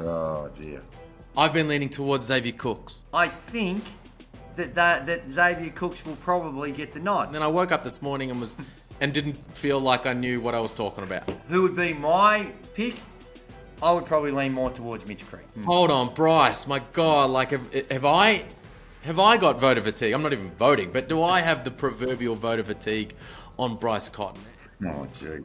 Oh dear. I've been leaning towards Xavier Cooks. I think that, that that Xavier Cooks will probably get the And then I woke up this morning and was and didn't feel like I knew what I was talking about. Who would be my pick? I would probably lean more towards Mitch Creek. Hmm. Hold on, Bryce. My God, like have, have I have I got voter fatigue? I'm not even voting, but do I have the proverbial voter fatigue on Bryce Cotton? Oh gee.